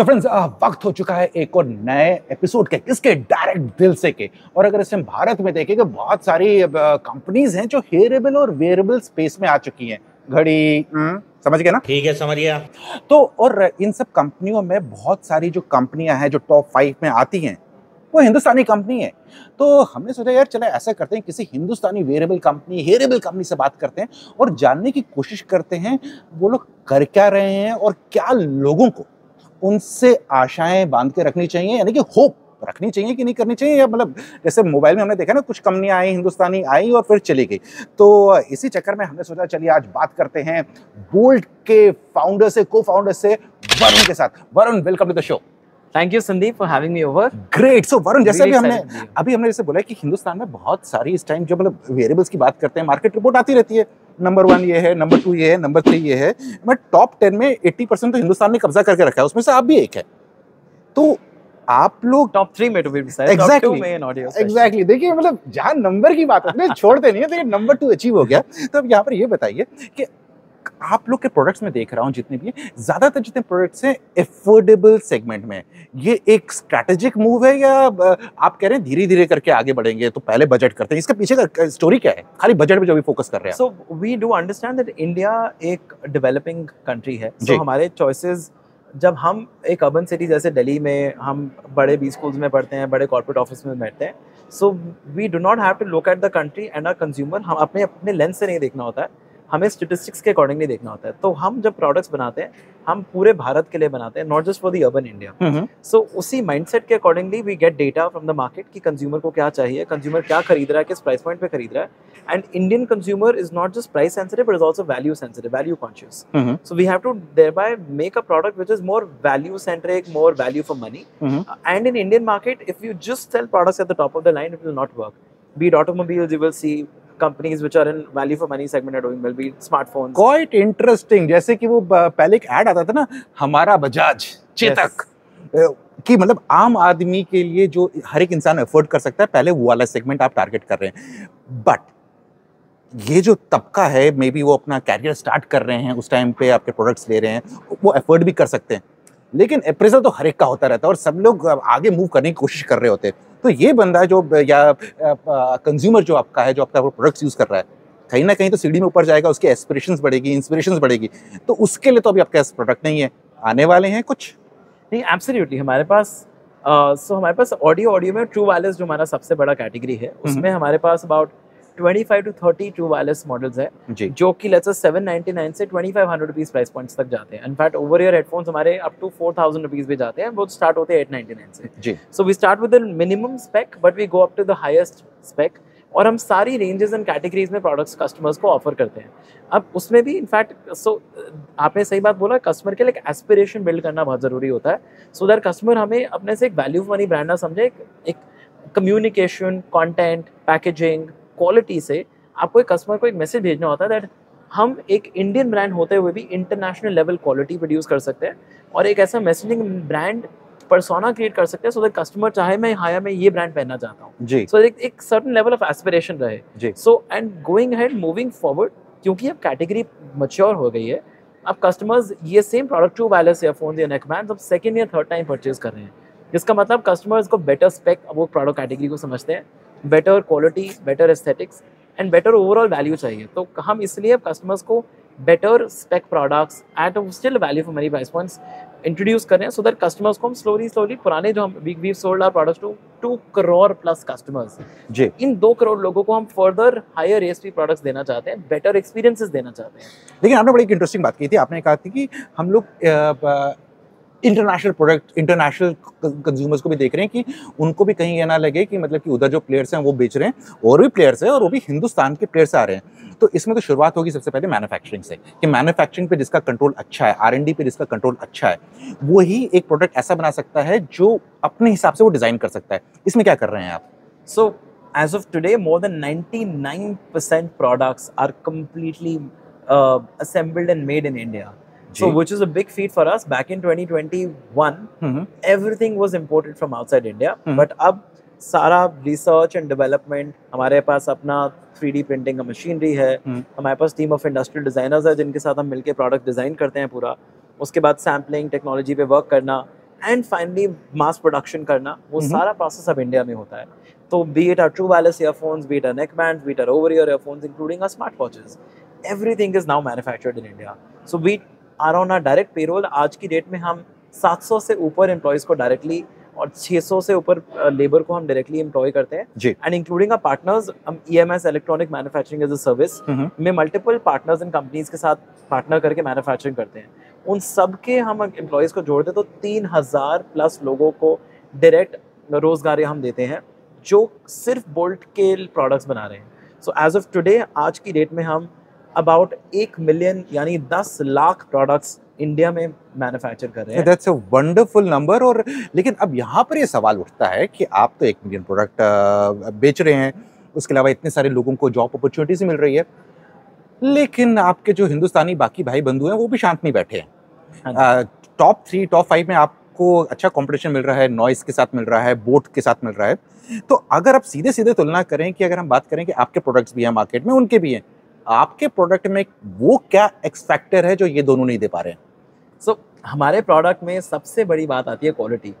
So friends वक्त हो चुका है एक और नए एपिसोड के किसके? डायरेक्ट दिल से के। और अगर इस टाइम भारत में देखें कि बहुत सारी कंपनीज़ हैं जो हेयरेबल और वेयरेबल स्पेस में आ चुकी हैं। घड़ी हम्म, समझ गए ना? ठीक है समझ गया। तो और इन सब कंपनियों में बहुत सारी जो कंपनियाँ हैं जो टॉप फाइव में आती हैं वो हिंदुस्तानी कंपनी है। तो हमने सोचा यार चलो ऐसा करते हैं किसी Hindustani wearable company hearable company से बात करते हैं और जानने की कोशिश करते हैं वो लोग कर क्या रहे हैं और क्या लोगों को उनसे आशाएँ बाँध के रखनी चाहिए यानी कि होप रखनी चाहिए कि नहीं करनी चाहिए या मतलब जैसे मोबाइल में हमने देखा ना कुछ कंपनियाँ आई हिंदुस्तानी आई और फिर चली गई। तो इसी चक्कर में हमने सोचा चलिए आज बात करते हैं बोल्ट के फाउंडर से को फाउंडर से वरुण के साथ। Varun welcome to the show thank you Sandeep for having me over great so Varun जैसे अभी हमने. अभी हमने जैसे बोला कि हिंदुस्तान में बहुत सारी इस टाइम जो मतलब वेरिएबल्स की बात करते हैं मार्केट रिपोर्ट आती रहती है। नंबर वन ये है नंबर टू ये है नंबर थ्री ये है बट टॉप टेन में एट्टी परसेंट तो हिंदुस्तान ने कब्जा करके रखा है उसमें से आप भी एक है। तो आप लोग टॉप थ्री में में इन ऑडियो एग्जैक्टली देखिए मतलब जहाँ नंबर की बात है छोड़ते नहीं है देखिए नंबर टू अचीव हो गया। तो अब यहाँ पर ये बताइए कि आप लोग के प्रोडक्ट्स में देख रहा हूँ जितने भी हैं ज़्यादातर जितने प्रोडक्ट्स हैं एफोर्डेबल सेगमेंट में। ये एक स्ट्रैटेजिक मूव है या आप कह रहे हैं धीरे धीरे करके आगे बढ़ेंगे तो पहले बजट करते हैं। इसके पीछे का स्टोरी क्या है? खाली बजट पे जो भी फोकस कर रहे हैं so we do understand that India एक डेवलपिंग कंट्री है। जी। सो हमारे चॉइसेस जब हम एक अर्बन सिटी जैसे दिल्ली में हम बड़े बी स्कूल्स में पढ़ते हैं बड़े कॉर्पोरेट ऑफ़िस में बैठते हैं so we do not have to look at the country and our consumer हम अपने अपने लेंस से नहीं देखना होता है। हमें स्टेटिस्टिक्स के अकॉर्डिंगली देखना होता है। तो हम जब प्रोडक्ट्स बनाते हैं हम पूरे भारत के लिए बनाते हैं not just for the urban India so उसी माइंडसेट के accordingly we get data from the market कि कंज्यूमर को क्या चाहिए कंज्यूमर क्या खरीद रहा है किस प्राइस पॉइंट पे खरीद रहा है। And Indian consumer is not just price sensitive but is also value sensitive value conscious we have to thereby make a product which is more value centric more value for money hmm, and in indian market if you just sell products at the top of the line it will not work be it automobiles you will see companies which are in value for money segment are doing well be it smartphones. Quite interesting जैसे कि वो पहले एक add आता था ना हमारा बजाज चेतक। कि मतलब आम आदमी के लिए जो हर एक इंसान अफोर्ड कर सकता है पहले वो वाला सेगमेंट आप टारगेट कर रहे हैं। बट ये जो तबका है मे बी वो अपना कैरियर स्टार्ट कर रहे हैं उस टाइम पे आपके प्रोडक्ट्स ले रहे हैं वो अफोर्ड भी कर सकते हैं। लेकिन अप्रेजल तो हर एक का होता रहता है और सब लोग आगे मूव करने की कोशिश कर रहे होते हैं। तो ये बंदा जो या कंज्यूमर जो आपका है जो आपका प्रोडक्ट्स यूज़ कर रहा है कहीं ना कहीं तो सीढ़ी में ऊपर जाएगा उसकी एस्पिरेशन बढ़ेगी इंस्पिरेशन बढ़ेगी। तो उसके लिए तो अभी आपका पास प्रोडक्ट नहीं है। आने वाले हैं कुछ? नहीं एब्सोल्युटली हमारे पास सो uh, so हमारे पास ऑडियो ऑडियो में ट्रू वायरलेस जो हमारा सबसे बड़ा कैटेगरी है उसमें हमारे पास about 25 to 30 true wireless models है जो। कि लेट्स से 799 से 2500 रुपीस प्राइस पॉइंट्स तक जाते हैं। In fact over ear headphones हमारे अप टू 4000 रुपीस भी जाते हैं वो स्टार्ट होते हैं 899 से। जी। So we start with the minimum spec, but we go up to the highest spec. और हम सारी रेंजेस एंड कैटेगरीज में प्रोडक्ट्स कस्टमर्स को ऑफ़र करते हैं। अब उसमें भी इनफैक्ट सो आपने सही बात बोला कस्टमर के लिए एक एस्पिरेशन बिल्ड करना बहुत ज़रूरी होता है। सो दैट कस्टमर हमें अपने से एक वैल्यू मनी ब्रांड ना समझे एक कम्युनिकेशन कंटेंट पैकेजिंग क्वालिटी से आपको एक कस्टमर को एक मैसेज भेजना होता है दैट हम एक इंडियन ब्रांड होते हुए भी इंटरनेशनल लेवल क्वालिटी प्रोड्यूस कर सकते हैं और एक ऐसा मैसेजिंग ब्रांड परसोना क्रिएट कर सकते हैं सो दैट कस्टमर चाहे मैं हाँ मैं ये ब्रांड पहनना चाहता हूँ। जी। सो एक एक सर्टन लेवल ऑफ़ एस्पिरेशन रहे। जी। So and going head moving forward क्योंकि अब कैटेगरी मच्योर हो गई है अब कस्टमर्स ये सेम प्रोडक्ट टू वायरलेस या फ़ोन या नेकमैन अब सेकेंड या थर्ड टाइम परचेज कर रहे हैं। जिसका मतलब कस्टमर्स को बेटर स्पेक वो प्रोडक्ट कैटेगरी को समझते हैं। Better quality better aesthetics and better overall value चाहिए। तो हम इसलिए कस्टमर्स को better spec products at still value for money price points introduce कर रहे हैं सो दैट कस्टमर्स को हम स्लोली स्लोली पुराने जो हम we we sold our products to two crore plus customers जी। इन दो करोड़ लोगों को हम फर्दर हायर एएसपी प्रोडक्ट्स देना चाहते हैं बेटर एक्सपीरियंसेस देना चाहते हैं। लेकिन आपने बड़ी इंटरेस्टिंग बात की थी। आपने कहा थी कि हम लोग इंटरनेशनल प्रोडक्ट इंटरनेशनल कंज्यूमर्स को भी देख रहे हैं कि उनको भी कहीं ये ना लगे कि मतलब कि उधर जो प्लेयर्स हैं वो बेच रहे हैं और भी प्लेयर्स हैं और वो भी हिंदुस्तान के प्लेयर्स आ रहे हैं। तो इसमें तो शुरुआत होगी सबसे पहले मैन्युफैक्चरिंग से कि मैन्युफैक्चरिंग पे जिसका कंट्रोल अच्छा है आर पे जिसका कंट्रोल अच्छा है वही एक प्रोडक्ट ऐसा बना सकता है जो अपने हिसाब से वो डिज़ाइन कर सकता है। इसमें क्या कर रहे हैं आप? सो as of today, more than 99% products are completely uh, assembled and made in. So which is a big feat for us. Back in 2021, hmm, everything was imported from outside India. Hmm. But अब सारा research and development हमारे पास अपना 3D printing का machinery है हम्म। हमारे पास टीम ऑफ़ इंडस्ट्रियल डिजाइनर्स है जिनके साथ हम मिलके प्रोडक्ट डिज़ाइन करते हैं पूरा उसके बाद सैम्पलिंग टेक्नोलॉजी पे वर्क करना एंड फाइनली मास प्रोडक्शन करना वो हम्म। सारा प्रोसेस अब इंडिया में होता है तो be it our true wireless earphones be it our neck band be it our over ear earphones including our smart watches everything is now manufactured in India so we are on our direct payroll आज की date में हम 700 से ऊपर employees को directly और 600 से ऊपर लेबर को हम डायरेक्टली एम्प्लॉय करते हैं। जी। एंड इंक्लूडिंग आर पार्टनर्स हम E M S electronic manufacturing as a service में मल्टीपल पार्टनर्स एंड कंपनीज़ के साथ पार्टनर करके मैन्युफैक्चरिंग करते हैं। उन सब के हम एम्प्लॉयज़ को जोड़ते तो तीन हज़ार प्लस लोगों को डायरेक्ट रोज़गार हम देते हैं जो सिर्फ़ बोल्ट के प्रोडक्ट्स बना रहे हैं। सो एज ऑफ़ टुडे आज की डेट में हम अबाउट एक मिलियन यानी दस लाख प्रोडक्ट्स इंडिया में मैन्युफैक्चर कर रहे हैं। दैट्स अ वंडरफुल नंबर और लेकिन अब यहाँ पर ये सवाल उठता है कि आप तो एक मिलियन प्रोडक्ट बेच रहे हैं उसके अलावा इतने सारे लोगों को जॉब अपॉर्चुनिटीज़ मिल रही है। लेकिन आपके जो हिंदुस्तानी बाकी भाई बंधु हैं वो भी शांत नहीं बैठे हाँ। टॉप थ्री टॉप फाइव में आपको अच्छा कंपटीशन मिल रहा है नॉइस के साथ मिल रहा है बोट के साथ मिल रहा है। तो अगर आप सीधे सीधे तुलना करें कि अगर हम बात करें कि आपके प्रोडक्ट्स भी हैं मार्केट में उनके भी हैं आपके प्रोडक्ट में वो क्या एक्स फैक्टर है जो ये दोनों नहीं दे पा रहे हैं? सो हमारे प्रोडक्ट में सबसे बड़ी बात आती है क्वालिटी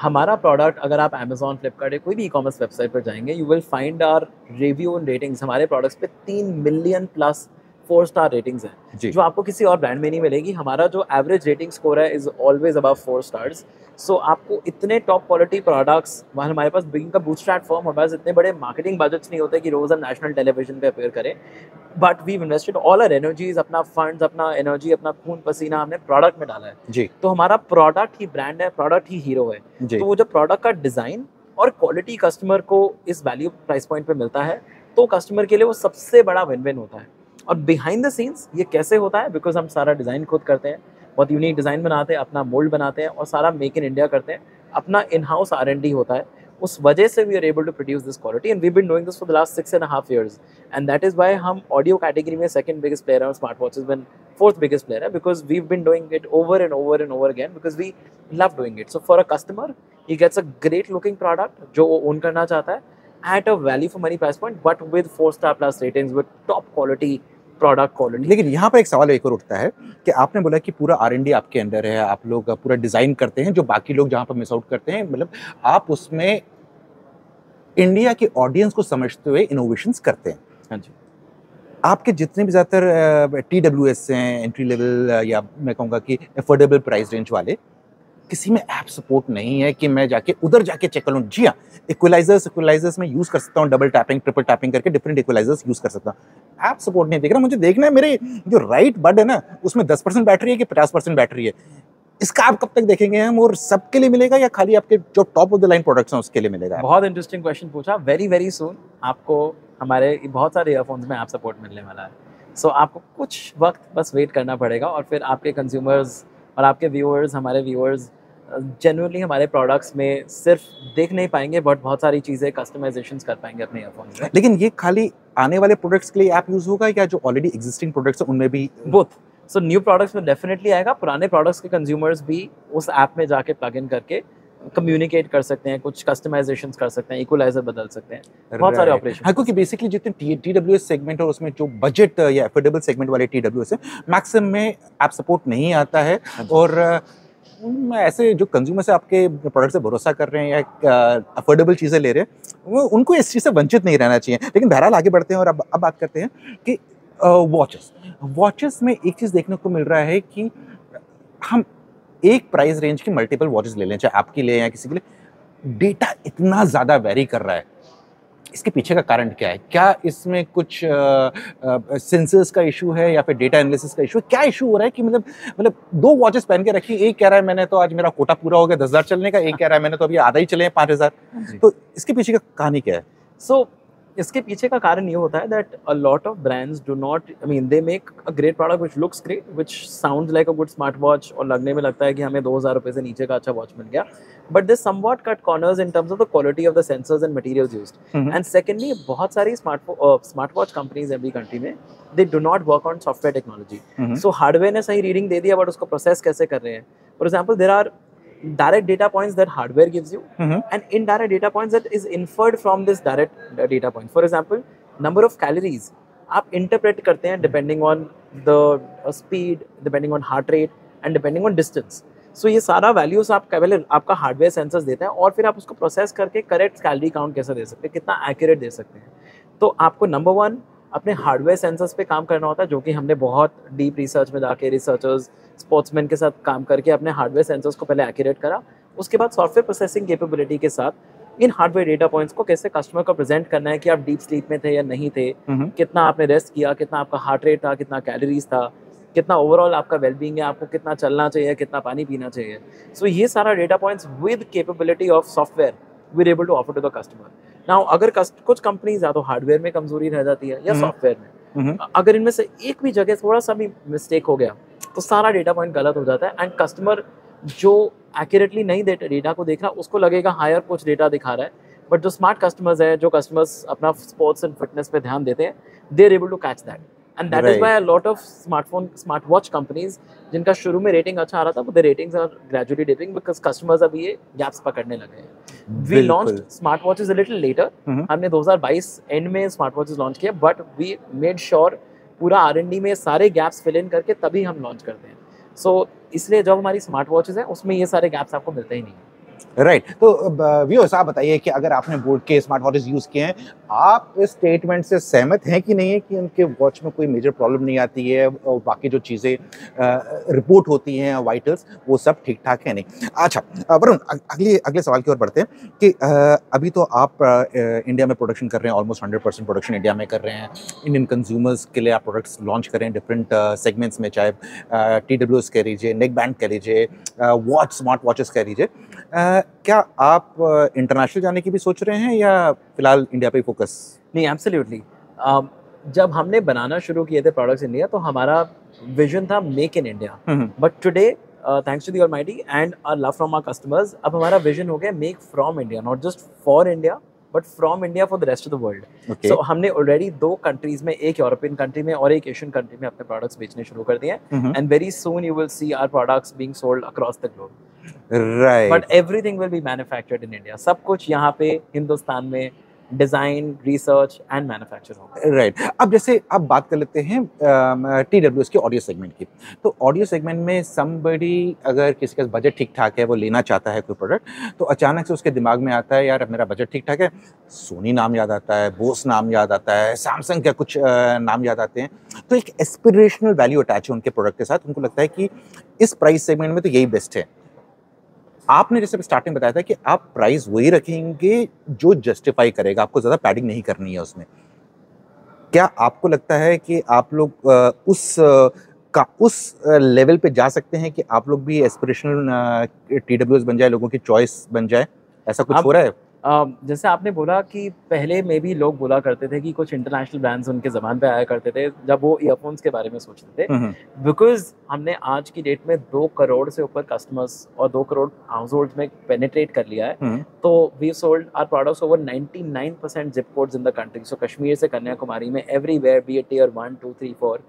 हमारा प्रोडक्ट अगर आप अमेजोन फ्लिपकार्ट या कोई भी ई कॉमर्स वेबसाइट पर जाएँगे you will find our review and ratings हमारे प्रोडक्ट्स पे तीन million plus four star ratings हैं जी। जो आपको किसी और ब्रांड में नहीं मिलेगी। हमारा जो एवरेज रेटिंग स्कोर है is always above four stars so so, आपको इतने टॉप क्वालिटी प्रोडक्ट्स वहाँ हमारे पास बिगिंग का बूटस्ट्रैप फर्म हमारे पास इतने बड़े मार्केटिंग बजट्स नहीं होते कि रोज़ हम नेशनल टेलीविज़न पे अपेयर करें। But we invested all our energies अपना फंड्स अपना एनर्जी अपना खून पसीना हमने प्रोडक्ट में डाला है। जी। तो हमारा प्रोडक्ट ही ब्रांड है प्रोडक्ट ही हीरो है। जी। तो वो जो प्रोडक्ट का डिज़ाइन और क्वालिटी कस्टमर को इस वैल्यू प्राइस पॉइंट पे मिलता है तो कस्टमर के लिए वो सबसे बड़ा विन विन होता है। और बिहाइंड द सीन्स ये कैसे होता है? बिकॉज़ हम सारा डिज़ाइन खुद करते हैं। बहुत यूनिक डिज़ाइन बनाते हैं, अपना मोल्ड बनाते हैं और सारा मेक इन इंडिया करते हैं। अपना in house R N D होता है। उस वजह से we are able to produce this quality and we been doing this for the last six and half years and that is why हम audio category में सेकंड बिगेस्ट प्लेयर है और smart watches में फोर्थ बिगेस्ट प्लेयर है because we been doing it over and over and over again because we love doing it so for a customer he gets a great looking product जो वो own करना चाहता है at a value for money price point but with four star plus ratings with top quality product quality लेकिन यहाँ पर एक सवाल एक और उठता है कि आपने बोला कि पूरा आर आपके अंडर है आप लोग पूरा डिज़ाइन करते हैं जो बाकी लोग जहाँ पर मिस आउट करते हैं मतलब आप उसमें इंडिया के ऑडियंस को समझते हुए इनोवेशंस करते हैं। हाँ जी। आपके जितने भी ज़्यादातर टी डब्ल्यू एस हैं एंट्री लेवल या मैं कहूँगा कि अफोर्डेबल प्राइस रेंज वाले किसी में ऐप सपोर्ट नहीं है कि मैं जाके उधर जाके चेक कर लूँ। जी हाँ इक्वलाइजर्स इक्वलाइजर्स में यूज़ कर सकता हूँ डबल टैपिंग ट्रिपल टैपिंग करके डिफरेंट इक्वलाइजर्स यूज़ कर सकता हूँ। ऐप सपोर्ट नहीं देख रहा मुझे देखना है मेरे जो राइट बड है ना उसमें दस परसेंट बैटरी है कि पचास परसेंट बैटरी है। इसका आप कब तक देखेंगे हम और सबके लिए मिलेगा या खाली आपके जो top of the line products हैं उसके लिए मिलेगा? बहुत इंटरेस्टिंग क्वेश्चन पूछा। वेरी वेरी सुन आपको हमारे बहुत सारे ईयरफोन्स में आप सपोर्ट मिलने वाला है। सो so, आपको कुछ वक्त बस वेट करना पड़ेगा और फिर आपके कंज्यूमर्स और आपके व्यूअर्स हमारे व्यूअर्स जनरली हमारे प्रोडक्ट्स में सिर्फ़ देख नहीं पाएँगे बट बहुत सारी चीज़ें कस्टमाइजेशन कर पाएँगे अपने ईयरफोन्स में। लेकिन ये खाली आने वाले प्रोडक्ट्स के लिए ऐप यूज़ होगा या जो ऑलरेडी एग्जिस्टिंग प्रोडक्ट्स हैं उनमें भी? बोथ सो न्यू प्रोडक्ट्स में डेफिनेटली आएगा। पुराने प्रोडक्ट्स के कंज्यूमर्स भी उस ऐप में जाके प्लग इन करके कम्युनिकेट कर सकते हैं कुछ कस्टमाइजेशन कर सकते हैं इक्वलाइजर बदल सकते हैं। बहुत सारे ऑपरेशन हाँ क्योंकि बेसिकली जितने टी डब्ल्यू एस सेगमेंट और उसमें जो बजट या एफोर्डेबल सेगमेंट वाले टी डब्ल्यू एस है मैक्सिमम में ऐप सपोर्ट नहीं आता है। और अ, ऐसे जो कंज्यूमर से आपके प्रोडक्ट से भरोसा कर रहे हैं या अफोर्डेबल चीज़ें ले रहे हैं, वो, उनको इस चीज़ से वंचित नहीं रहना चाहिए। लेकिन बहरहाल आगे बढ़ते हैं और अब अब बात करते हैं कि वॉचेस वॉचेस में एक चीज़ देखने को मिल रहा है कि हम एक प्राइस रेंज की मल्टीपल वॉचेस ले लें, चाहे आपके लिए या किसी के लिए। डेटा इतना ज़्यादा वेरी कर रहा है। इसके पीछे का कारण क्या है? क्या इसमें कुछ सेंसर्स का इशू है या फिर डेटा एनालिसिस का इशू है? क्या इशू हो रहा है कि मतलब मतलब दो वॉचेस पहन के रखी एक कह रहा है मैंने तो आज मेरा कोटा पूरा हो गया दस हज़ार चलने का एक कह रहा है मैंने तो अभी आधा ही चले हैं पाँच हज़ार। तो इसके पीछे का कहानी क्या है? सो इसके पीछे का कारण ये होता है that a lot of brands do not I mean they make a great product which looks great which sound like a good smart watch और लगने में लगता है कि हमें दो हज़ार रुपये से नीचे का अच्छा वॉच मिल गया। But this somewhat cut corners in terms of the quality of the sensors and material used and secondly बहुत सारी smart smart watch companies every country में they do not work on software technology so hardware ने सही reading दे दिया but उसको process कैसे कर रहे हैं? For example there are direct data points that hardware gives you mm-hmm. and indirect data points that is inferred from this direct uh, data point for example number of calories आप interpret करते हैं depending on the uh, speed depending on heart rate and depending on distance सो ये सारा values आप पहले आपका hardware sensors देते हैं और फिर आप उसको प्रोसेस करके करेक्ट कैलोरी काउंट कैसे दे सकते हैं कितना एक्यूरेट दे सकते हैं तो आपको नंबर वन अपने हार्डवेयर सेंसर्स पे काम करना होता है जो कि हमने बहुत डीप रिसर्च में जाके रिसर्चर्स स्पोर्ट्समैन के साथ काम करके अपने हार्डवेयर सेंसर्स को पहले एक्यूरेट करा। उसके बाद सॉफ्टवेयर प्रोसेसिंग कैपेबिलिटी के साथ इन हार्डवेयर डेटा पॉइंट्स को कैसे कस्टमर को प्रेजेंट करना है कि आप डीप स्लीप में थे या नहीं थे हम्म, कितना आपने रेस्ट किया कितना आपका हार्ट रेट था कितना कैलोरीज था कितना ओवरऑल आपका वेलबींग है आपको कितना चलना चाहिए कितना पानी पीना चाहिए। सो so, ये सारा data points with capability of software we able to offer to the customer now अगर कुछ कंपनीज़ या तो हार्डवेयर में कमज़ोरी रह जाती है या हम्म। सॉफ्टवेयर में। हम्म, अगर इनमें से एक भी जगह थोड़ा सा भी मिस्टेक हो गया तो सारा डेटा पॉइंट गलत हो जाता है एंड कस्टमर जो एक्यूरेटली नहीं डेटा को देख रहा उसको लगेगा हायर कुछ डेटा दिखा रहा है। बट जो स्मार्ट कस्टमर्स है जो कस्टमर्स अपना स्पोर्ट्स एंड फिटनेस पे ध्यान देते हैं they are able to catch that and that is a lot of smartphone smart watch companies जिनका शुरू में रेटिंग अच्छा आ रहा था वो the ratings are gradually dipping because customers अभी ये गैप्स पकड़ने लगे हैं। We. Launch smart watches little later. हमने 2022 एंड में स्मार्ट वॉचेज लॉन्च किया बट वी मेड श्योर पूरा आर में सारे गैप्स फिल इन करके तभी हम लॉन्च करते हैं। सो so, इसलिए जब हमारी स्मार्ट वॉचेज हैं उसमें ये सारे गैप्स आपको मिलते ही नहीं राइट तो व्यूअर्स आप बताइए कि अगर आपने बोर्ड के स्मार्ट वॉचेस यूज़ किए हैं, आप इस स्टेटमेंट से सहमत हैं कि नहीं है कि उनके वॉच में कोई मेजर प्रॉब्लम नहीं आती है, और बाकी जो चीज़ें रिपोर्ट होती हैं वाइटल्स वो सब ठीक ठाक है, नहीं? अच्छा वरुण अगले अगले सवाल की ओर बढ़ते हैं कि अभी तो आप इंडिया में प्रोडक्शन कर रहे हैं almost hundred percent production India में कर रहे हैं। इंडियन कंज्यूमर्स के लिए आप प्रोडक्ट्स लॉन्च कर रहे हैं डिफरेंट सेगमेंट्स में, चाहे टी डब्ल्यू कह लीजिए नेक बैंड कह लीजिए वॉच स्मार्ट वॉचेस कह लीजिए। अ, क्या आप इंटरनेशनल जाने की भी सोच रहे हैं या फ़िलहाल इंडिया पे फोकस नहीं एब्सोल्युटली जब हमने बनाना शुरू किए थे प्रोडक्ट्स इंडिया तो हमारा विजन था make in India but today thanks to the almighty and our love from our customers अब हमारा विजन हो गया make from India not just for India but from India for the rest of the world so हमने already दो countries में एक European country में और एक एशियन कंट्री में अपने प्रोडक्ट्स बेचने शुरू कर दिए हैं। And very soon you will see our products being sold across the globe right but everything will be manufactured in India सब कुछ यहाँ पे हिंदुस्तान में डिज़ाइन रिसर्च एंड मैन्युफैक्चर होगा राइट अब जैसे अब बात कर लेते हैं टी डब्ल्यू की ऑडियो सेगमेंट की। तो ऑडियो सेगमेंट में समबडी अगर किसी का बजट ठीक ठाक है, वो लेना चाहता है कोई प्रोडक्ट तो अचानक से उसके दिमाग में आता है, यार, मेरा बजट ठीक ठाक है। सोनी नाम याद आता है बोस नाम याद आता है सैमसंग का कुछ नाम याद आते हैं। तो एक एस्पिरेशनल वैल्यू अटैच है उनके प्रोडक्ट के साथ। उनको लगता है कि इस प्राइस सेगमेंट में तो यही बेस्ट है। आपने जैसे स्टार्टिंग बताया था कि आप प्राइस वही रखेंगे जो जस्टिफाई करेगा आपको ज़्यादा पैडिंग नहीं करनी है उसमें। क्या आपको लगता है कि आप लोग उस का उस लेवल पे जा सकते हैं कि आप लोग भी एस्पिरेशनल टी बन जाए लोगों की चॉइस बन जाए? ऐसा कुछ हो रहा है? जैसे आपने बोला कि पहले में भी लोग बोला करते थे कि कुछ इंटरनेशनल ब्रांड्स उनके ज़बान पे आया करते थे जब वो ईयरफोन्स के बारे में सोचते थे। हम्म, बिकॉज़ हमने आज की डेट में दो करोड़ से ऊपर कस्टमर्स और दो करोड़ हाउस होल्ड में पेनिट्रेट कर लिया है। हम्म, तो we sold our products over 99 percent zip codes in the country so Kashmir से कन्याकुमारी में everywhere be a tier one two three four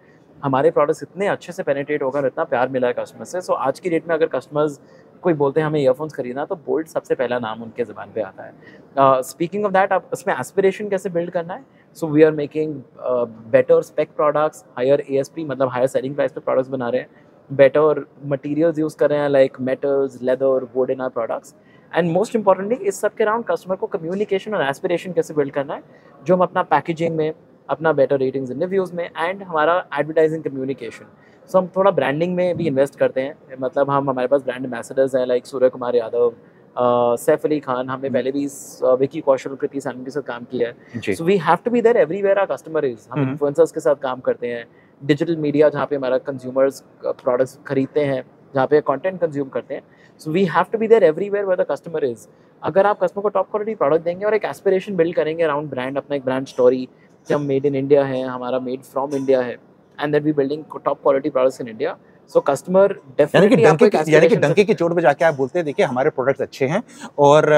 हमारे प्रोडक्ट्स इतने अच्छे से पेनिट्रेट होकर इतना प्यार मिला है कस्टमर से। सो so, आज की डेट में अगर कस्टमर्स कोई बोलते हैं, हमें ईयरफोन्स खरीदना तो बोल्ट सबसे पहला नाम उनके ज़बान पे आता है। स्पीकिंग ऑफ़ दैट आप उसमें एस्पिरेशन कैसे बिल्ड करना है? So we are making better spec products higher ASP मतलब हायर सेलिंग प्राइस पे प्रोडक्ट्स बना रहे हैं। बेटर मटेरियल्स यूज़ कर रहे हैं like metals leather wood in our products and most importantly इस सब के अराउंड कस्टमर को कम्युनिकेशन और एस्पिरेशन कैसे बिल्ड करना है, जो हम अपना पैकेजिंग में, अपना बेटर रेटिंग्स रिव्यूज़ में एंड हमारा एडवर्टाइजिंग कम्युनिकेशन सो हम थोड़ा ब्रांडिंग में भी इन्वेस्ट करते हैं। मतलब हम हमारे पास ब्रांड एम्बेसडर्स हैं लाइक सूर्य कुमार यादव uh, सैफ अली खान हमने पहले भी uh, विकी कौशल कृति सैन के साथ काम किया है। So we have to be there everywhere our customer is हम। इन्फ्लुएंसर्स के साथ काम करते हैं। डिजिटल मीडिया जहाँ पे हमारा कंज्यूमर्स प्रोडक्ट्स खरीदते हैं जहाँ पे कंटेंट कंज्यूम करते हैं। So we have to be there everywhere where the customer is अगर आप कस्टमर को टॉप क्वालिटी प्रोडक्ट देंगे और एक एस्पिरेशन बिल्ड करेंगे अराउंड ब्रांड अपना एक ब्रांड स्टोरी कि हम मेड इन इंडिया है हमारा मेड फ्रॉम इंडिया है। and that we're building top quality products in India. So customer यानी कि डेफिनेटली डंके की- यानी कि डंके की चोट पे जाके आप बोलते हैं देखिए हमारे प्रोडक्ट्स अच्छे हैं। और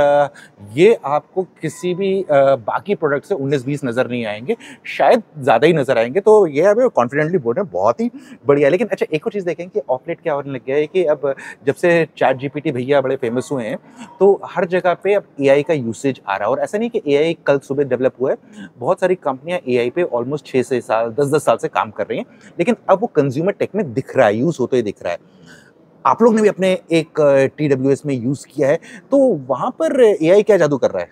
ये आपको किसी भी बाकी प्रोडक्ट से 19-20 नज़र नहीं आएँगे। शायद ज़्यादा ही नज़र आएँगे। तो ये अब कॉन्फिडेंटली बोल रहे हैं बहुत ही बढ़िया। लेकिन अच्छा एक और चीज़ देखें कि ऑपरेट क्या होने लग गया है कि अब जब से चैट जीपीटी भैया बड़े फ़ेमस हुए हैं तो हर जगह पे अब एआई का यूसेज आ रहा है। और ऐसा नहीं कि एआई कल सुबह डेवलप हुआ है। बहुत सारी कंपनियाँ एआई पे ऑलमोस्ट छः से साल दस दस साल से काम कर रही हैं। लेकिन अब वो कंज्यूमर टेक में दिख रहा है यूज़ होते हुए दिख रहा है। आप लोग ने भी अपने एक टीडब्ल्यूएस में यूज़ किया है तो वहाँ पर एआई क्या जादू कर रहा है?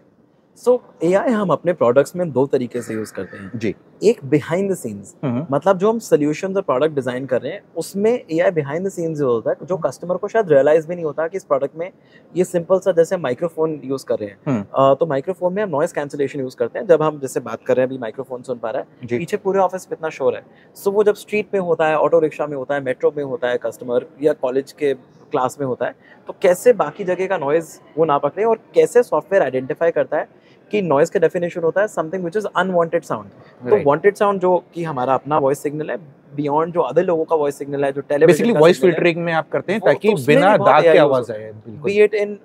सो so, ए हम अपने प्रोडक्ट्स में दो तरीके से यूज़ करते हैं। जी। एक बिहाइंड द सीन्स मतलब जो हम सोल्यूशन और प्रोडक्ट डिज़ाइन कर रहे हैं उसमें A I behind the scenes जो होता है जो कस्टमर को शायद रियलाइज़ भी नहीं होता कि इस प्रोडक्ट में ये सिंपल सा जैसे माइक्रोफोन यूज़ कर रहे हैं। हम्म। तो माइक्रोफोन में हम नॉइस कैंसिलेशन यूज़ करते हैं जब हम जैसे बात कर रहे हैं अभी माइक्रोफोन सुन पा रहा है पीछे पूरे ऑफ़िस में इतना शोर है। सो वो जब स्ट्रीट में होता है ऑटो रिक्शा में होता है मेट्रो में होता है कस्टमर या कॉलेज के क्लास में होता है तो कैसे बाकी जगह का नॉइज़ वो ना पकड़े और कैसे सॉफ्टवेयर आइडेंटिफाई करता है कि नॉइज़ का डेफिनेशन होता है something which is unwanted sound तो वांटेड साउंड जो कि हमारा अपना वॉइस सिग्नल है बियॉन्ड जो अदर लोगों का वॉइस सिग्नल है जो टेलीविज़न बेसिकली वॉइस फिल्टरिंग में आप करते हैं ताकि तो बिना दाग के आवाज़ आए be it in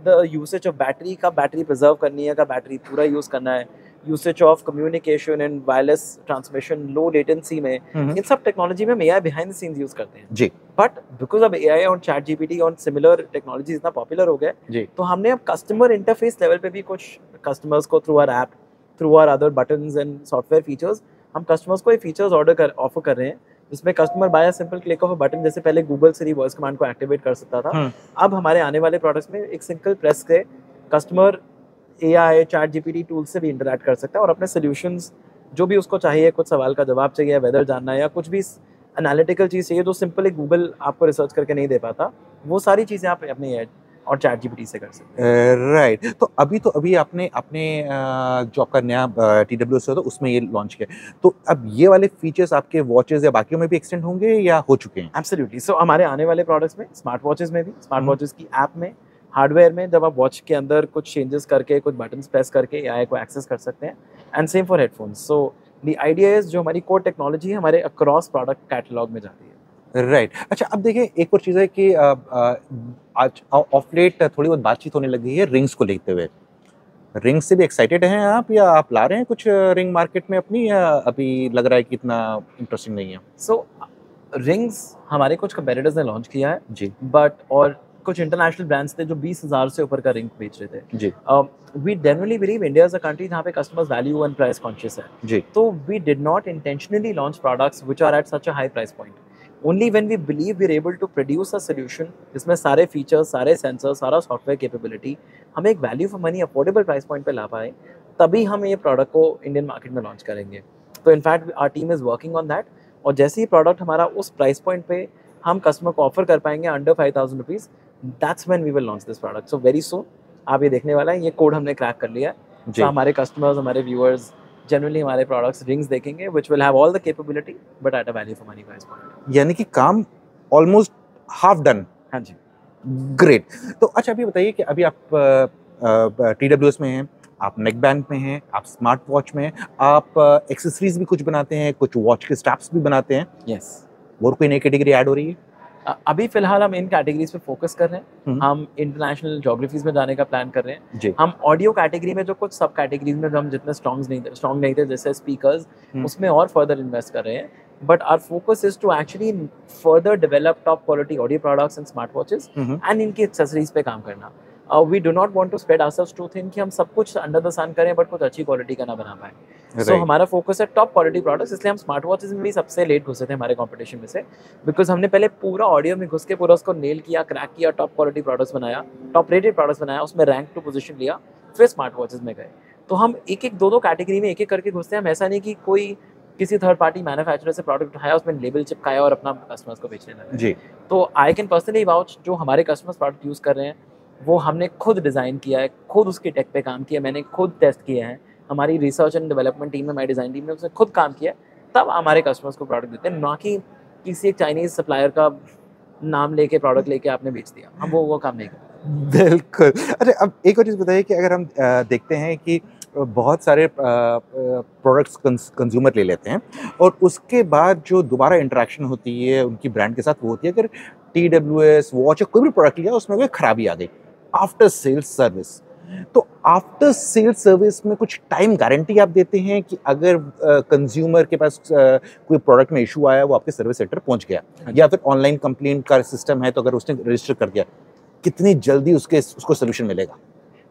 the usage of battery का बैटरी प्रिजर्व करनी है का बैटरी पूरा यूज़ करना है usage of communication and wireless transmission low latency में इन सब टेक्नोलॉजी में हम AI behind the scenes use करते हैं। जी। बट बिकॉज़ अब एआई और चैट जीपीटी और सिमिलर टेक्नोलॉजी इतना पॉपुलर हो गए तो हमने अब कस्टमर इंटरफेस लेवल पे भी कुछ कस्टमर्स को through our app through our other buttons and software features हम कस्टमर्स को ये फीचर्स ऑर्डर कर ऑफ़र कर रहे हैं जिसमें customer by simple click of button जैसे पहले गूगल से वॉइस कमांड को एक्टिवेट कर सकता था। हम्म। अब हमारे आने वाले प्रोडक्ट्स में एक सिंपल प्रेस से customer A I ChatGPT tool से भी इंटरेक्ट कर सकता है और अपने सोल्यूशंस जो भी उसको चाहिए कुछ सवाल का जवाब चाहिए वेदर जानना है या कुछ भी एनालिटिकल चीज़ चाहिए जो सिंपल एक गूगल आपको रिसर्च करके नहीं दे पाता वो सारी चीज़ें आप अपने और चैट जीपीटी से कर सकते हैं। Right right. तो अभी तो अभी आपने अपने जो आपका नया टी डब्ल्यू एस उसमें ये लॉन्च किया। तो अब ये वाले फीचर्स आपके वॉचेस या बाकियों में भी एक्सटेंड होंगे या हो चुके हैं? एब्सोल्युटली सो so, हमारे आने वाले प्रोडक्ट्स में स्मार्ट वॉचेस में भी स्मार्ट वॉचेस की ऐप में हार्डवेयर में जब आप वॉच के अंदर कुछ चेंजेस करके कुछ बटन प्रेस करके ए को एक्सेस कर सकते हैं and same for headphones so the idea is जो हमारी कोर टेक्नोलॉजी है हमारे अक्रॉस प्रोडक्ट कैटलॉग में जाती है। Right right. अच्छा अब देखिए एक और चीज़ है कि आज ऑफ़ लेट थोड़ी बहुत बातचीत होने लगी है रिंग्स को लेते हुए। रिंग्स से भी एक्साइटेड हैं आप या आप ला रहे हैं कुछ रिंग मार्केट में अपनी या अभी लग रहा है कि इतना इंटरेस्टिंग नहीं है? सो so, रिंग्स हमारे कुछ कंपेटिटर्स ने लॉन्च किया है जी। बट और कुछ इंटरनेशनल ब्रांड्स थे जो बीस हज़ार से ऊपर का रिंग बेच रहे थे। जी। We generally believe India is a country जहाँ पे customers value and price conscious है। जी। तो we did not intentionally launch products which are at such a high price point only when we believe we able to produce a solution जिसमें सारे features सारे sensor सारा software capability हम एक value for money affordable price point पे ला पाए तभी हम ये प्रोडक्ट को इंडियन मार्केट में लॉन्च करेंगे। तो in fact our team is working on that और जैसे ही प्रोडक्ट हमारा उस प्राइस पॉइंट पे हम कस्टमर को ऑफ़र कर पाएँगे under five thousand rupees that's when we will launch this product so very soon आप ये देखने वाला है ये कोड हमने क्रैक कर लिया है। तो हमारे कस्टमर्स हमारे व्यूअर्स जनरली हमारे प्रोडक्ट्स रिंग्स देखेंगे which will have all the capability but at a value for money price point यानी कि काम ऑलमोस्ट हाफ़ डन हाँ जी। ग्रेट तो अच्छा अभी बताइए कि अभी आप टी डब्ल्यू एस में हैं आप नेक बैंड में हैं आप स्मार्ट वॉच में हैं आप एक्सेसरीज भी कुछ बनाते हैं कुछ वॉच के स्टैप्स भी बनाते हैं। Yes yes. और कोई नई कैटेगरी ऐड हो रही है? अभी फ़िलहाल हम इन कैटेगरीज पे फोकस कर रहे हैं। हम इंटरनेशनल जोग्राफीज में जाने का प्लान कर रहे हैं। हम ऑडियो कैटेगरी में जो कुछ सब कैटेगरीज में हम जितने स्ट्रॉन्ग नहीं थे स्ट्रॉन्ग नहीं थे जैसे स्पीकर्स उसमें और फर्दर इन्वेस्ट कर रहे हैं। But our focus is to actually further develop top quality audio products and smart watches and इनकी एक्सेसरीज पे काम करना। We do not want to spread ourselves to think कि हम सब कुछ अंडर द सन करें बट कुछ अच्छी क्वालिटी का ना बना पाए। So right. so, हमारा फोकस है टॉप क्वालिटी प्रोडक्ट्स इसलिए हम स्मार्ट वॉचेस में भी सबसे लेट घुसे थे हमारे कंपटीशन में से। बिकॉज़ हमने पहले पूरा ऑडियो में घुस के पूरा उसको नेल किया क्रैक किया टॉप क्वालिटी प्रोडक्ट्स बनाया टॉप रेटेड प्रोडक्ट्स बनाया उसमें रैंक टू पोजिशन लिया फिर स्मार्ट वॉचेस में गए। तो हम एक एक दो दो कैटेगरी में एक एक करके घुसते हैं। हम ऐसा नहीं कि कोई किसी थर्ड पार्टी मैन्युफैक्चरर से प्रोडक्ट उठाया उसमें लेबल चिपकाया और अपना कस्टमर्स को बेचने लगा। जी। तो आई कैन पर्सनली वाउच जो हमारे कस्टमर्स प्रोडक्ट यूज़ कर रहे हैं वो हमने खुद डिज़ाइन किया है, खुद उसके टेक पे काम किया मैंने खुद टेस्ट किया है। हमारी रिसर्च एंड डेवलपमेंट टीम में हमारी डिज़ाइन टीम में उसने खुद काम किया तब हमारे कस्टमर्स को प्रोडक्ट देते हैं, ना कि किसी एक चाइनीज़ सप्लायर का नाम लेके प्रोडक्ट लेके आपने बेच दिया। हम वो वो काम नहीं करते। बिल्कुल। अच्छा अब एक और चीज़ बताइए कि अगर हम देखते हैं कि बहुत सारे प्रोडक्ट्स कंज्यूमर ले लेते हैं और उसके बाद जो दोबारा इंटरेक्शन होती है उनकी ब्रांड के साथ, वो होती है, अगर टी डब्ल्यू एस वॉच या कोई भी प्रोडक्ट लिया, उसमें कोई खराबी आ गई आफ्टर सेल्स सर्विस तो आफ्टर सेल्स सर्विस में कुछ टाइम गारंटी आप देते हैं कि अगर कंज्यूमर uh, के पास uh, कोई प्रोडक्ट में इशू आया वो आपके सर्विस सेंटर पहुँच गया। हाँ या फिर ऑनलाइन कंप्लेन का सिस्टम है तो अगर उसने रजिस्टर कर दिया कितनी जल्दी उसके उसको सोल्यूशन मिलेगा?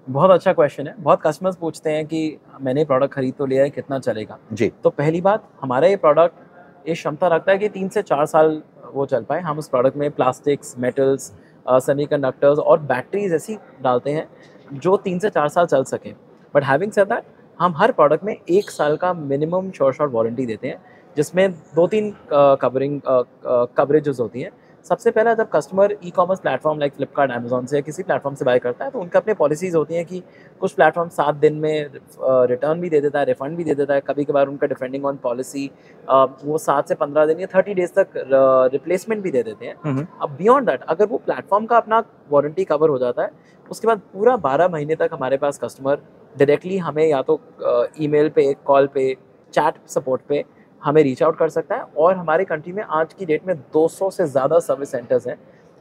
बहुत अच्छा क्वेश्चन है। बहुत कस्टमर्स पूछते हैं कि मैंने प्रोडक्ट खरीद तो लिया है कितना चलेगा? जी। तो पहली बात हमारा ये प्रोडक्ट ये क्षमता रखता है कि तीन से चार साल वो चल पाए। हम उस प्रोडक्ट में प्लास्टिक्स मेटल्स सेमी कंडक्टर्स और बैटरीज ऐसी डालते हैं जो तीन से चार साल चल सकें। बट हैविंग सेड दैट हम हर प्रोडक्ट में एक साल का मिनिमम शॉर्ट शॉर्ट वारंटी देते हैं, जिसमें दो तीन कवरिंग कवरेजेस होती हैं। सबसे पहला जब customer e commerce platform like Flipkart Amazon से किसी प्लेटफॉर्म से बाय करता है तो उनके अपने पॉलिसीज़ होती हैं कि कुछ प्लेटफॉर्म सात दिन में रिटर्न भी दे देता है रिफंड भी दे देता है। कभी कभार उनका डिपेंडिंग ऑन पॉलिसी वो सात से पंद्रह दिन या थर्टी डेज़ तक रिप्लेसमेंट भी दे देते हैं। अब बियॉन्ड दैट अगर वो प्लेटफॉर्म का अपना वारंटी कवर हो जाता है उसके बाद पूरा बारह महीने तक हमारे पास कस्टमर डायरेक्टली हमें या तो ईमेल पे कॉल पे चैट सपोर्ट पे हमें रीच आउट कर सकता है और हमारे कंट्री में आज की डेट में 200 से ज़्यादा सर्विस सेंटर्स हैं।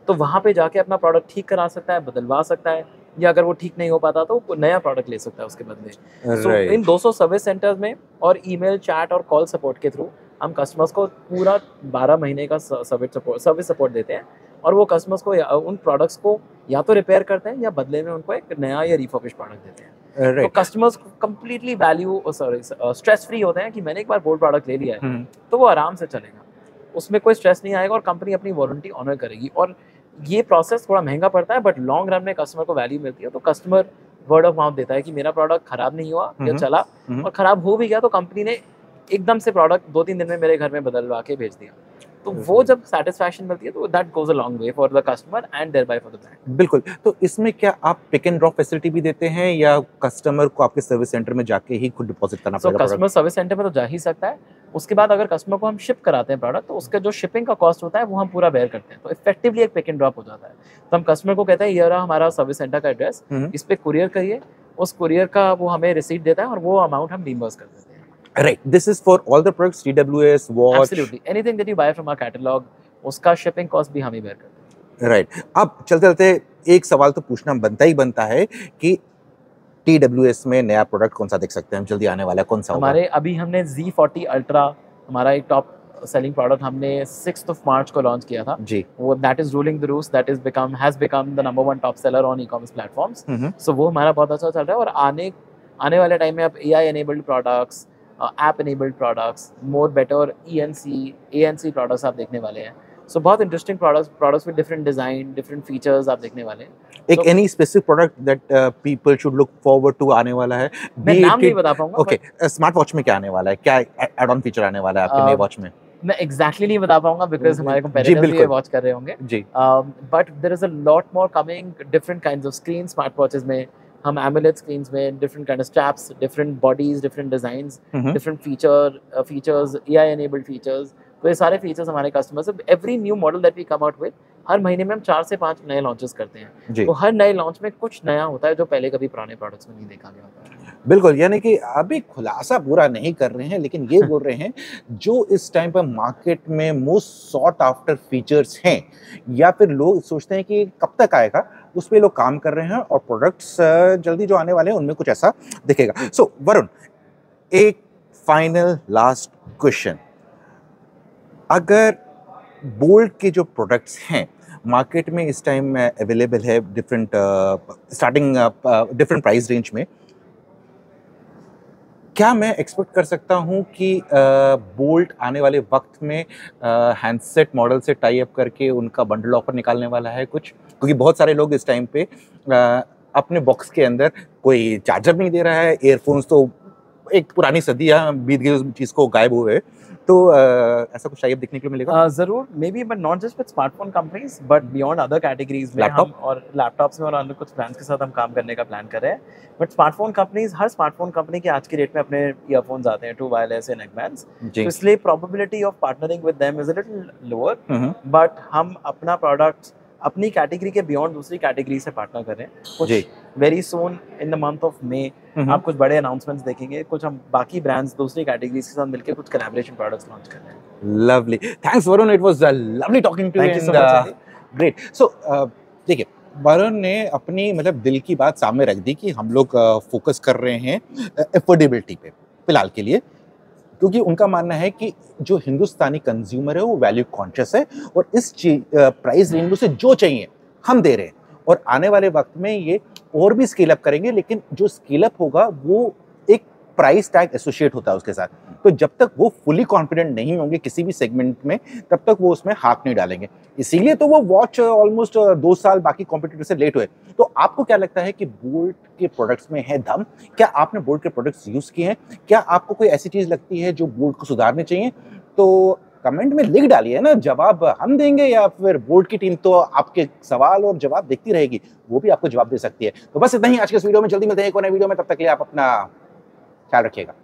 तो वहाँ पे जाके अपना प्रोडक्ट ठीक करा सकता है बदलवा सकता है या अगर वो ठीक नहीं हो पाता तो वो नया प्रोडक्ट ले सकता है उसके बदले। So Right. इन 200 सर्विस सेंटर्स में और ईमेल चैट और कॉल सपोर्ट के थ्रू हम कस्टमर्स को पूरा 12 महीने का सर्विस सपोर्ट सर्विस सपोर्ट देते हैं और वो कस्टमर्स को उन प्रोडक्ट्स को या तो रिपेयर करते हैं या बदले में उनको एक नया या रिफर्बिश प्रोडक्ट देते हैं। तो right customers completely value sorry stress free होते हैं कि मैंने एक बार बोल्ड प्रोडक्ट ले लिया है हम्म, तो वो आराम से चलेगा। उसमें कोई स्ट्रेस नहीं आएगा और कंपनी अपनी वारंटी ऑनर करेगी। और ये प्रोसेस थोड़ा महँगा पड़ता है बट लॉन्ग रन में कस्टमर को वैल्यू मिलती है तो कस्टमर वर्ड ऑफ़ माउथ देता है कि मेरा प्रोडक्ट खराब नहीं हुआ या हम्म, चला। हम्म। और खराब हो भी गया तो कंपनी ने एकदम से प्रोडक्ट दो तीन दिन में मेरे घर में बदलवा के भेज दिया। तो वो हम्म। जब सेटिस्फैक्शन मिलती है तो that goes a long way for the customer and thereby for the brand बिल्कुल। तो इसमें क्या आप पिक एंड ड्रॉप फैसिलिटी भी देते हैं या कस्टमर को आपके सर्विस सेंटर में जाके ही खुद डिपॉजिट करना सो पड़ेगा कस्टमर सर्विस सेंटर में तो जा ही सकता है। उसके बाद अगर कस्टमर को हम शिप कराते हैं प्रोडक्ट तो उसका जो शिपिंग का कॉस्ट होता है वो हम पूरा बेयर करते हैं। तो इफेक्टिवली एक पिक एंड ड्रॉप हो जाता है। तो हम कस्टमर को कहते हैं ये रहा हमारा सर्विस सेंटर का एड्रेस हम्म। इस पे कुरियर करिए। उस कुरियर का वो हमें रिसीट देता है और वो अमाउंट हम रिम्बर्स कर देते हैं। Right this is for all the products TWS watch absolutely anything that you buy from our catalogue उसका शिपिंग कॉस्ट भी हम ही करते हैं। राइट अब चलते चलते एक सवाल तो पूछना बनता ही बनता है कि टीडब्ल्यूएस में नया प्रोडक्ट कौन सा देख सकते हैं? हम जल्दी आने वाला कौन सा होगा? अभी हमने Z40 अल्ट्रा हमारा एक टॉप सेलिंग प्रोडक्ट हमने सिक्स ऑफ़ मार्च को लॉन्च किया था। जी। वो that is ruling the roost that is become has become the number one top seller on e commerce platforms so वो हमारा बहुत अच्छा चल रहा है और आने आने वाले टाइम में अब A I enabled products app enabled products more better E N C A N C products आप देखने वाले हैं। सो बहुत interesting products products with different design different features आप देखने वाले हैं। एक any specific product that people should look forward to आने वाला है? मैं नाम नहीं बता पाऊँगा ओके स्मार्ट वॉच में क्या आने वाला है? क्या एड ऑन फीचर आने वाला है आपके Uh, नए वॉच में? मैं एग्जैक्टली नहीं बता पाऊँगा बिकॉज़ हमारे कंपेटिटर्स ये वॉच कर रहे होंगे। जी। But there is a lot more coming different kind of screen smart watches में हम एमुलेट स्क्रीन में different kind of straps different bodies different hmm, different feature features A I enabled features तो ये सारे features हमारे customers every new model that we come out with हर महीने में हम चार से पाँच नए लॉन्चेस करते हैं। तो हर नए लॉन्च में कुछ नया होता है जो पहले कभी पुराने प्रोडक्ट्स में नहीं देखा गया होता। है बिल्कुल यानी कि अभी खुलासा पूरा नहीं कर रहे हैं लेकिन ये बोल रहे हैं जो इस टाइम पर मार्केट में मोस्ट सॉट आफ्टर फीचर्स हैं या फिर लोग सोचते हैं कि कब तक आएगा? उस पर लोग काम कर रहे हैं और प्रोडक्ट्स जल्दी जो आने वाले हैं उनमें कुछ ऐसा दिखेगा। सो so, वरुण एक फाइनल लास्ट क्वेश्चन अगर बोल्ड के जो प्रोडक्ट्स हैं मार्केट में इस टाइम अवेलेबल है different starting different price range में क्या मैं एक्सपेक्ट कर सकता हूँ कि बोल्ट आने वाले वक्त में हैंडसेट मॉडल से टाई अप करके उनका बंडल ऑफ़र निकालने वाला है कुछ? क्योंकि बहुत सारे लोग इस टाइम पे अ, अपने बॉक्स के अंदर कोई चार्जर नहीं दे रहा है एयरफोन्स तो एक पुरानी सदियाँ बीत गई उस चीज़ को गायब हुए। तो अ, ऐसा कुछ अप देखने को मिलेगा? Uh, ज़रूर maybe but not just with smartphone companies but beyond other categories में हम और लैपटॉप्स में और अन्य कुछ ब्रांड्स के साथ हम काम करने का प्लान कर रहे हैं। बट स्मार्टफ़ोन कंपनीज़ हर स्मार्टफ़ोन कंपनी के आज के डेट में अपने ईयरफोन्स आते हैं टू वायरलेस एंड तो इसलिए probability of partnering with them is a little lower but हम अपना प्रोडक्ट अपनी कैटेगरी के बियॉन्ड दूसरी कैटेगरी से पार्टनर कर रहे हैं। कुछ जी। Very soon in the month of May आप कुछ बड़े अनाउंसमेंट्स देखेंगे कुछ हम बाकी ब्रांड्स दूसरी कैटेगरीज के साथ मिलकर कुछ कोलैबोरेशन प्रोडक्ट्स लॉन्च कर रहे हैं। Uh, talking to Thank you you so and, much, uh, Andy. Great so देखिए वरुण ने अपनी मतलब दिल की बात सामने रख दी कि हम लोग फोकस कर रहे हैं एफोर्डेबिलिटी पे फ़िलहाल के लिए। क्योंकि उनका मानना है कि जो हिंदुस्तानी कंज्यूमर है वो वैल्यू कॉन्शियस है और इस प्राइस रेंज में से जो चाहिए हम दे रहे हैं। और आने वाले वक्त में ये और भी स्केल अप करेंगे लेकिन जो स्केल अप होगा वो एक प्राइस टैग एसोसिएट होता है उसके साथ। तो जब तक वो फुली कॉन्फिडेंट नहीं होंगे किसी भी सेगमेंट में, तब तक वो उसमें हाथ नहीं डालेंगे। इसीलिए तो वो वॉच ऑलमोस्ट दो साल बाकी कॉम्पिटिटर से लेट हुए। तो आपको क्या लगता है कि बोल्ट के प्रोडक्ट्स में है दम? क्या आपने बोल्ट के प्रोडक्ट्स यूज़ किए हैं? क्या आपको कोई ऐसी चीज़ लगती है जो बोल्ट को सुधारनी चाहिए? तो कमेंट में लिख डालिए ना? जवाब हम देंगे या फिर बोर्ड की टीम तो आपके सवाल और जवाब देखती रहेगी, वो भी आपको जवाब दे सकती है। तो बस इतना ही। आज के इस वीडियो में जल्दी मिलते हैं एक और नए वीडियो में। तब तक के लिए आप अपना ख्याल रखिएगा।